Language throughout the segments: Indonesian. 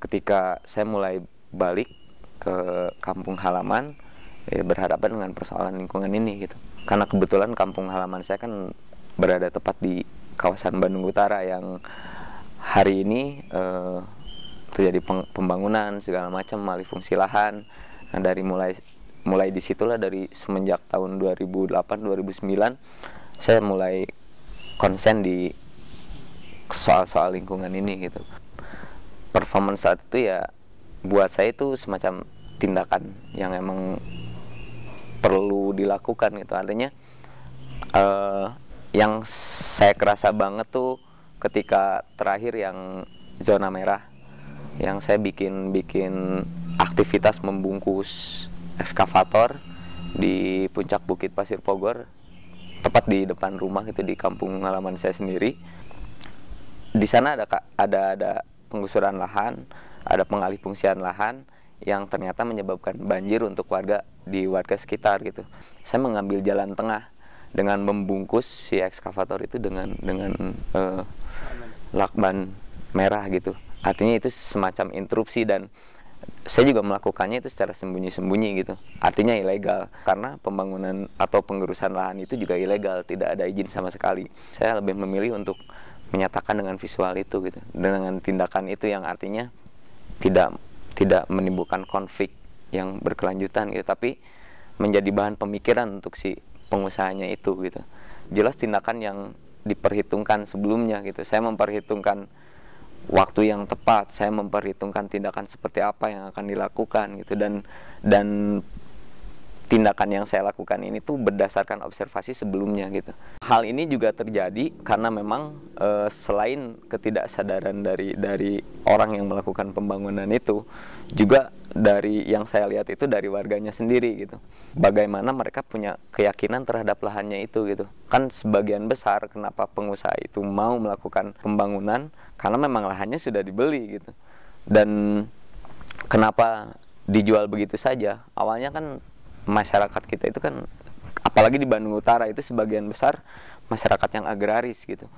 ketika saya mulai balik ke kampung halaman ya berhadapan dengan persoalan lingkungan ini gitu. Karena kebetulan kampung halaman saya kan berada tepat di kawasan Bandung Utara yang hari ini eh, terjadi pembangunan segala macam alih fungsi lahan. Nah dari mulai mulai di situlah dari semenjak tahun 2008 2009 saya mulai konsen di soal-soal lingkungan ini gitu performance saat itu ya buat saya itu semacam tindakan yang emang perlu dilakukan gitu. Artinya uh, yang saya kerasa banget tuh ketika terakhir yang zona merah yang saya bikin bikin aktivitas membungkus ekskavator di puncak Bukit Pasir Pogor tepat di depan rumah itu di kampung halaman saya sendiri. Di sana ada ada ada penggusuran lahan, ada pengalih fungsian lahan yang ternyata menyebabkan banjir untuk warga di warga sekitar gitu. Saya mengambil jalan tengah dengan membungkus si ekskavator itu dengan dengan uh, lakban merah gitu. Artinya itu semacam interupsi dan saya juga melakukannya itu secara sembunyi-sembunyi gitu. Artinya ilegal karena pembangunan atau pengurusan lahan itu juga ilegal, tidak ada izin sama sekali. Saya lebih memilih untuk menyatakan dengan visual itu gitu. Dengan tindakan itu yang artinya tidak tidak menimbulkan konflik yang berkelanjutan gitu. Tapi menjadi bahan pemikiran untuk si pengusahanya itu gitu. Jelas tindakan yang diperhitungkan sebelumnya gitu. Saya memperhitungkan waktu yang tepat saya memperhitungkan tindakan seperti apa yang akan dilakukan gitu. Dan dan tindakan yang saya lakukan ini tuh berdasarkan observasi sebelumnya gitu. Hal ini juga terjadi karena memang e, selain ketidaksadaran dari dari orang yang melakukan pembangunan itu juga dari yang saya lihat itu dari warganya sendiri gitu. Bagaimana mereka punya keyakinan terhadap lahannya itu gitu. Kan sebagian besar kenapa pengusaha itu mau melakukan pembangunan karena memang lahannya sudah dibeli gitu. Dan kenapa dijual begitu saja? Awalnya kan masyarakat kita itu kan apalagi di Bandung Utara itu sebagian besar masyarakat yang agraris gitu.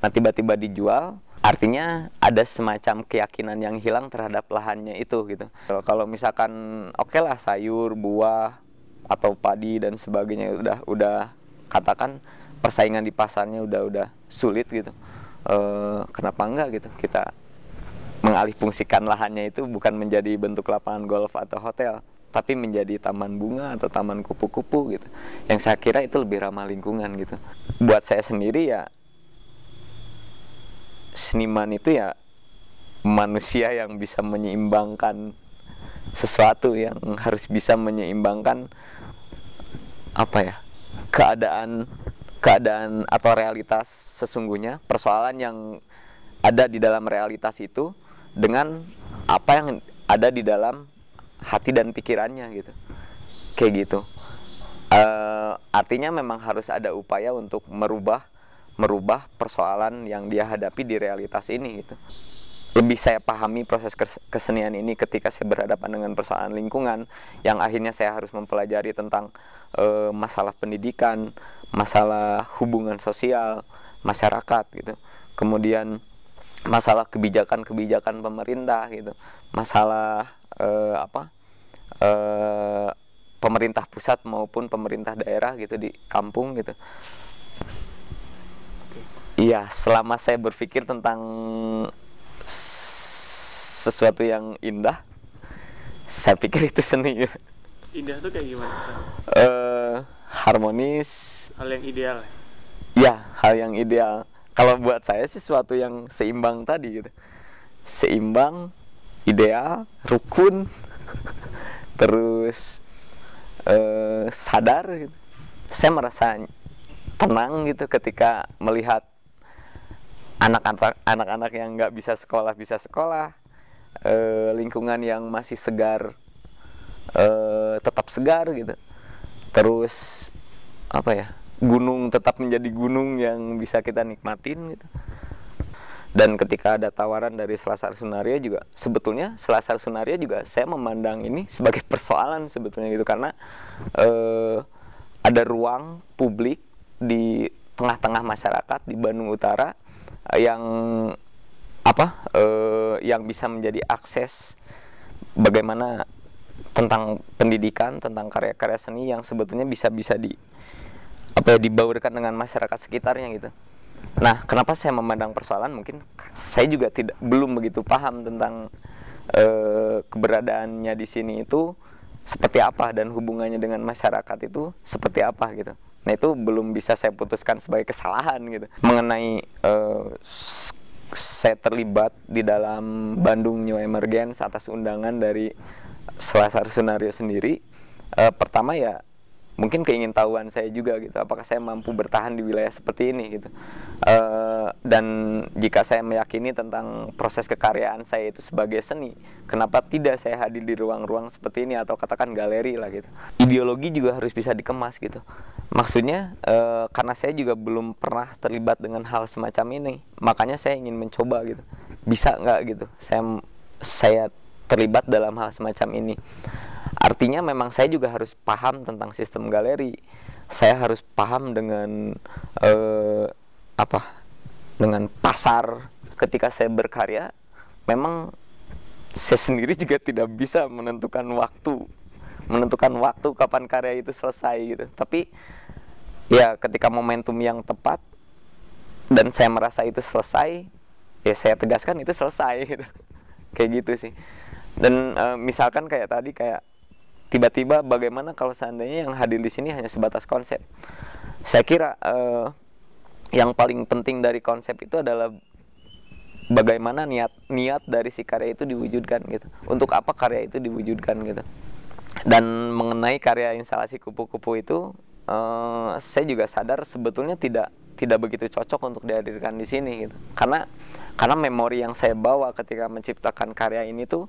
Nah tiba-tiba dijual, artinya ada semacam keyakinan yang hilang terhadap lahannya itu gitu. Kalau misalkan oke okay lah sayur, buah atau padi dan sebagainya udah udah katakan persaingan di pasarnya udah udah sulit gitu. E, kenapa enggak gitu kita mengalih fungsikan lahannya itu bukan menjadi bentuk lapangan golf atau hotel tapi menjadi taman bunga atau taman kupu-kupu gitu. Yang saya kira itu lebih ramah lingkungan gitu. Buat saya sendiri ya seniman itu ya manusia yang bisa menyeimbangkan sesuatu yang harus bisa menyeimbangkan apa ya keadaan keadaan atau realitas sesungguhnya. Persoalan yang ada di dalam realitas itu dengan apa yang ada di dalam hati dan pikirannya gitu. Kayak gitu. Uh, artinya memang harus ada upaya untuk merubah merubah persoalan yang dia hadapi di realitas ini gitu. Lebih saya pahami proses kesenian ini ketika saya berhadapan dengan persoalan lingkungan yang akhirnya saya harus mempelajari tentang uh, masalah pendidikan masalah hubungan sosial masyarakat gitu. Kemudian masalah kebijakan-kebijakan pemerintah gitu masalah uh, apa uh, pemerintah pusat maupun pemerintah daerah gitu di kampung gitu. Iya selama saya berpikir tentang sesuatu yang indah saya pikir itu seni. Gitu. indah tuh kayak gimana uh, harmonis. Hal yang ideal ya? Hal yang ideal. Kalau buat saya sesuatu yang seimbang tadi gitu. Seimbang ideal rukun terus uh, sadar gitu. saya merasa tenang gitu ketika melihat anak-anak anak-anak yang nggak bisa sekolah bisa sekolah uh, lingkungan yang masih segar uh, tetap segar gitu terus apa ya gunung tetap menjadi gunung yang bisa kita nikmatin gitu dan ketika ada tawaran dari Selasar Sunaria juga sebetulnya Selasar Sunaria juga saya memandang ini sebagai persoalan sebetulnya gitu. Karena eh, ada ruang publik di tengah-tengah masyarakat di Bandung Utara eh, yang apa uh, yang bisa menjadi akses bagaimana tentang pendidikan tentang karya-karya seni yang sebetulnya bisa bisa di apa ya dibaurkan dengan masyarakat sekitarnya gitu nah kenapa saya memandang persoalan? Mungkin saya juga tidak belum begitu paham tentang uh, keberadaannya di sini itu seperti apa dan hubungannya dengan masyarakat itu seperti apa gitu. Nah itu belum bisa saya putuskan sebagai kesalahan gitu. Mengenai uh, saya terlibat di dalam Bandung New Emergence atas undangan dari Selasar Sunario sendiri uh, pertama ya mungkin keingintahuan saya juga gitu apakah saya mampu bertahan di wilayah seperti ini gitu. Uh, dan jika saya meyakini tentang proses kekaryaan saya itu sebagai seni kenapa tidak saya hadir di ruang-ruang seperti ini atau katakan galeri lah gitu. Ideologi juga harus bisa dikemas gitu. Maksudnya uh, karena saya juga belum pernah terlibat dengan hal semacam ini makanya saya ingin mencoba gitu. Bisa nggak gitu? Saya saya terlibat dalam hal semacam ini Artinya memang saya juga harus paham tentang sistem galeri. Saya harus paham dengan eh, apa? Dengan pasar ketika saya berkarya. Memang saya sendiri juga tidak bisa menentukan waktu, menentukan waktu kapan karya itu selesai gitu. Tapi ya ketika momentum yang tepat dan saya merasa itu selesai, ya saya tegaskan itu selesai gitu. Kayak gitu sih. Dan e, misalkan kayak tadi kayak tiba-tiba bagaimana kalau seandainya yang hadir di sini hanya sebatas konsep? Saya kira uh, yang paling penting dari konsep itu adalah bagaimana niat niat dari si karya itu diwujudkan gitu. Untuk apa karya itu diwujudkan gitu. Dan mengenai karya instalasi kupu-kupu itu uh, saya juga sadar sebetulnya tidak tidak begitu cocok untuk dihadirkan di sini gitu. Karena karena memori yang saya bawa ketika menciptakan karya ini tuh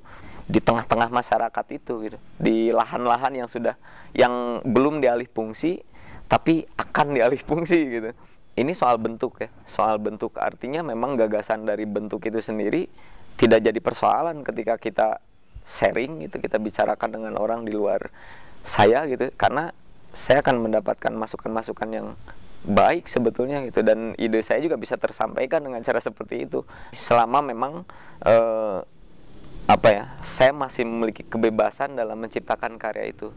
di tengah-tengah masyarakat itu gitu. Di lahan-lahan yang sudah yang belum dialih fungsi tapi akan dialih fungsi gitu. Ini soal bentuk ya. Soal bentuk artinya memang gagasan dari bentuk itu sendiri tidak jadi persoalan ketika kita sharing gitu kita bicarakan dengan orang di luar saya gitu. Karena saya akan mendapatkan masukan-masukan yang baik sebetulnya gitu. Dan ide saya juga bisa tersampaikan dengan cara seperti itu. Selama memang eh, apa ya? Saya masih memiliki kebebasan dalam menciptakan karya itu